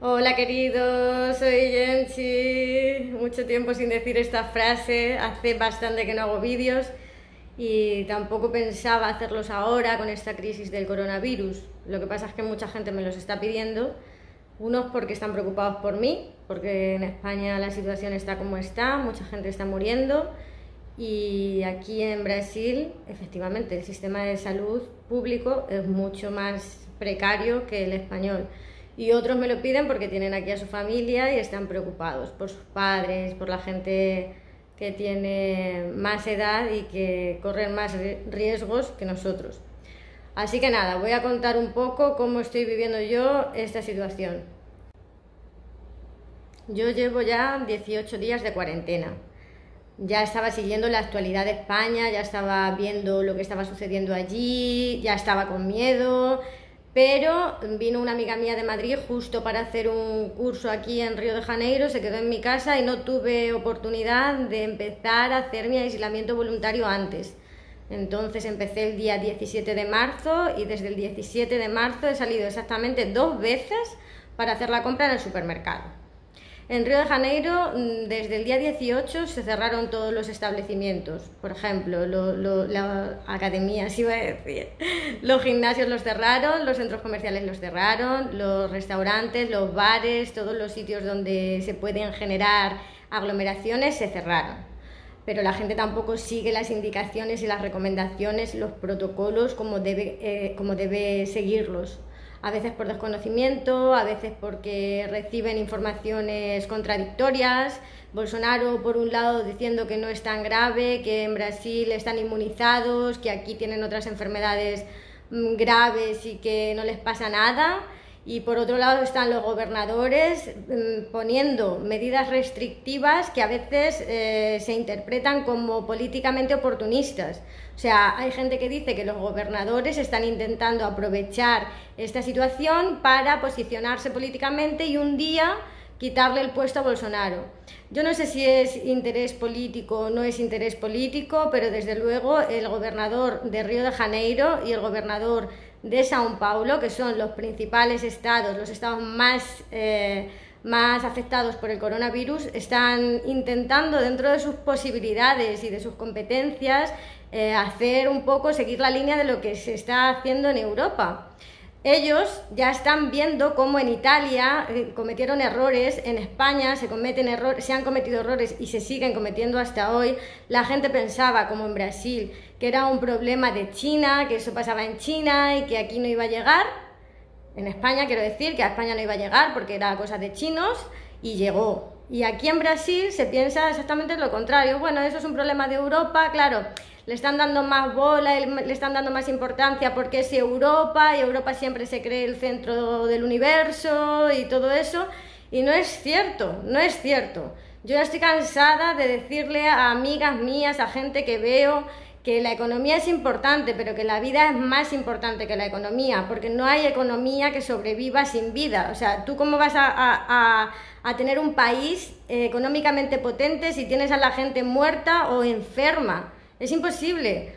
Hola queridos, soy Jensi. Mucho tiempo sin decir esta frase, hace bastante que no hago vídeos y tampoco pensaba hacerlos ahora con esta crisis del coronavirus. Lo que pasa es que mucha gente me los está pidiendo, unos porque están preocupados por mí, porque en España la situación está como está, mucha gente está muriendo y aquí en Brasil efectivamente el sistema de salud público es mucho más precario que el español. Y otros me lo piden porque tienen aquí a su familia y están preocupados por sus padres, por la gente que tiene más edad y que corren más riesgos que nosotros. Así que nada, voy a contar un poco cómo estoy viviendo yo esta situación. Yo llevo ya 18 días de cuarentena. Ya estaba siguiendo la actualidad de España, ya estaba viendo lo que estaba sucediendo allí, ya estaba con miedo, pero vino una amiga mía de Madrid justo para hacer un curso aquí en Río de Janeiro, se quedó en mi casa y no tuve oportunidad de empezar a hacer mi aislamiento voluntario antes. Entonces empecé el día 17 de marzo y desde el 17 de marzo he salido exactamente dos veces para hacer la compra en el supermercado. En Río de Janeiro, mm, desde el día 18 se cerraron todos los establecimientos. Por ejemplo, la academia, sí iba a decir. Los gimnasios los cerraron, los centros comerciales los cerraron, los restaurantes, los bares, todos los sitios donde se pueden generar aglomeraciones se cerraron. Pero la gente tampoco sigue las indicaciones y las recomendaciones, los protocolos como debe, eh, como debe seguirlos a veces por desconocimiento, a veces porque reciben informaciones contradictorias. Bolsonaro, por un lado, diciendo que no es tan grave, que en Brasil están inmunizados, que aquí tienen otras enfermedades mm, graves y que no les pasa nada. Y por otro lado están los gobernadores mm, poniendo medidas restrictivas que a veces eh, se interpretan como políticamente oportunistas. O sea, hay gente que dice que los gobernadores están intentando aprovechar esta situación para posicionarse políticamente y un día quitarle el puesto a Bolsonaro. Yo no sé si es interés político o no es interés político, pero desde luego el gobernador de Río de Janeiro y el gobernador de Sao Paulo, que son los principales estados, los estados más, eh, más afectados por el coronavirus, están intentando dentro de sus posibilidades y de sus competencias eh, hacer un poco, seguir la línea de lo que se está haciendo en Europa. Ellos ya están viendo cómo en Italia eh, cometieron errores, en España se cometen errores, se han cometido errores y se siguen cometiendo hasta hoy. La gente pensaba, como en Brasil, que era un problema de China, que eso pasaba en China y que aquí no iba a llegar. En España quiero decir que a España no iba a llegar porque era cosa de chinos y llegó. Y aquí en Brasil se piensa exactamente lo contrario. Bueno, eso es un problema de Europa, claro le están dando más bola, le están dando más importancia porque es Europa y Europa siempre se cree el centro del universo y todo eso. Y no es cierto, no es cierto. Yo ya estoy cansada de decirle a amigas mías, a gente que veo que la economía es importante, pero que la vida es más importante que la economía, porque no hay economía que sobreviva sin vida. O sea, ¿tú cómo vas a, a tener un país económicamente potente si tienes a la gente muerta o enferma? Es imposible.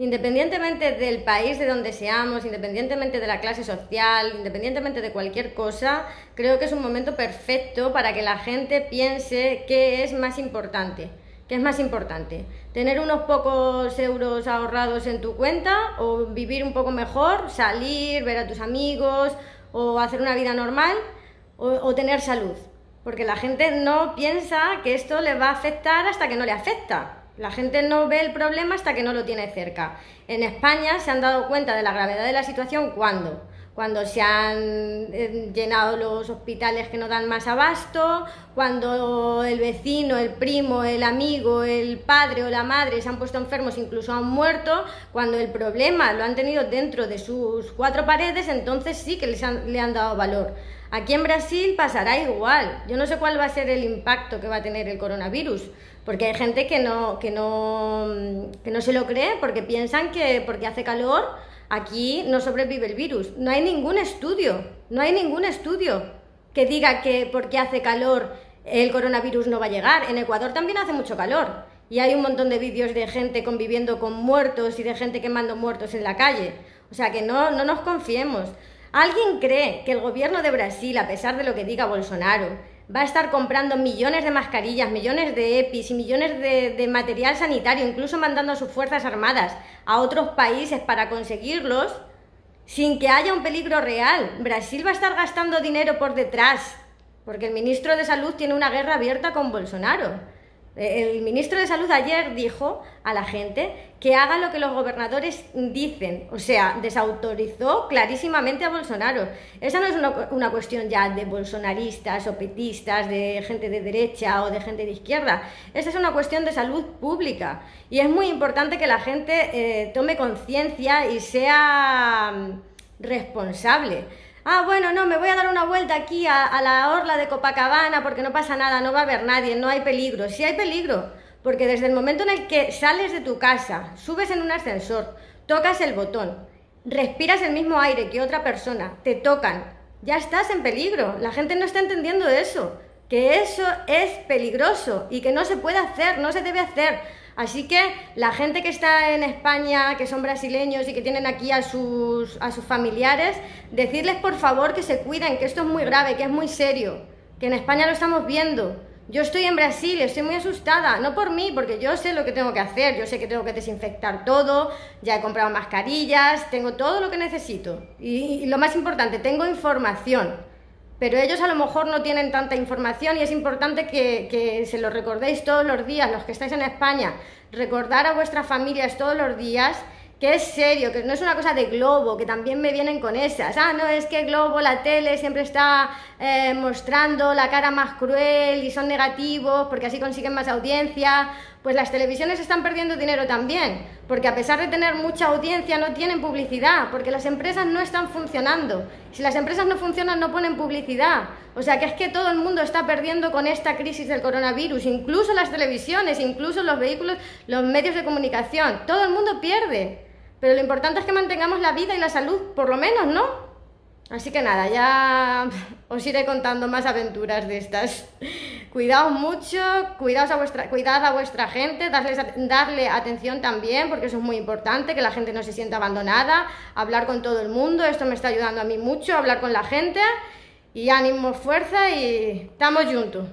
Independientemente del país de donde seamos, independientemente de la clase social, independientemente de cualquier cosa, creo que es un momento perfecto para que la gente piense qué es más importante. ¿Qué es más importante? ¿Tener unos pocos euros ahorrados en tu cuenta o vivir un poco mejor, salir, ver a tus amigos o hacer una vida normal o, o tener salud? Porque la gente no piensa que esto le va a afectar hasta que no le afecta. La gente no ve el problema hasta que no lo tiene cerca. En España se han dado cuenta de la gravedad de la situación cuando cuando se han eh, llenado los hospitales que no dan más abasto, cuando el vecino, el primo, el amigo, el padre o la madre se han puesto enfermos, incluso han muerto, cuando el problema lo han tenido dentro de sus cuatro paredes, entonces sí que les le han dado valor. Aquí en Brasil pasará igual. Yo no sé cuál va a ser el impacto que va a tener el coronavirus, porque hay gente que no, que no, que no se lo cree porque piensan que porque hace calor aquí no sobrevive el virus. No hay ningún estudio, no hay ningún estudio que diga que porque hace calor el coronavirus no va a llegar. En Ecuador también hace mucho calor y hay un montón de vídeos de gente conviviendo con muertos y de gente quemando muertos en la calle. O sea que no, no nos confiemos. ¿Alguien cree que el gobierno de Brasil, a pesar de lo que diga Bolsonaro, va a estar comprando millones de mascarillas, millones de EPIs y millones de, material sanitario, incluso mandando a sus Fuerzas Armadas a otros países para conseguirlos, sin que haya un peligro real? Brasil va a estar gastando dinero por detrás, porque el ministro de Salud tiene una guerra abierta con Bolsonaro. El ministro de Salud ayer dijo a la gente que haga lo que los gobernadores dicen, o sea, desautorizó clarísimamente a Bolsonaro. Esa no es una, cuestión ya de bolsonaristas o petistas, de gente de derecha o de gente de izquierda, esa es una cuestión de salud pública. Y es muy importante que la gente eh, tome conciencia y sea mm, responsable ah, bueno, no, me voy a dar una vuelta aquí a, la orla de Copacabana porque no pasa nada, no va a haber nadie, no hay peligro. Sí hay peligro, porque desde el momento en el que sales de tu casa, subes en un ascensor, tocas el botón, respiras el mismo aire que otra persona, te tocan, ya estás en peligro. La gente no está entendiendo eso, que eso es peligroso y que no se puede hacer, no se debe hacer. Así que la gente que está en España, que son brasileños y que tienen aquí a sus, a sus familiares, decirles por favor que se cuiden, que esto es muy grave, que es muy serio, que en España lo estamos viendo. Yo estoy en Brasil, estoy muy asustada, no por mí, porque yo sé lo que tengo que hacer, yo sé que tengo que desinfectar todo, ya he comprado mascarillas, tengo todo lo que necesito. Y, y lo más importante, tengo información pero ellos a lo mejor no tienen tanta información y es importante que, se lo recordéis todos los días, los que estáis en España, recordar a vuestras familias todos los días que es serio, que no es una cosa de globo, que también me vienen con esas. Ah, no, es que globo, la tele siempre está eh, mostrando la cara más cruel y son negativos porque así consiguen más audiencia. Pues las televisiones están perdiendo dinero también, porque a pesar de tener mucha audiencia no tienen publicidad, porque las empresas no están funcionando. Si las empresas no funcionan no ponen publicidad. O sea que es que todo el mundo está perdiendo con esta crisis del coronavirus, incluso las televisiones, incluso los vehículos, los medios de comunicación. Todo el mundo pierde. Pero lo importante es que mantengamos la vida y la salud, por lo menos, ¿no? Así que nada, ya os iré contando más aventuras de estas. Cuidaos mucho, cuidaos a vuestra, cuidad a vuestra gente, darles, darle atención también, porque eso es muy importante, que la gente no se sienta abandonada, hablar con todo el mundo, esto me está ayudando a mí mucho, hablar con la gente, y ánimo, fuerza y estamos juntos.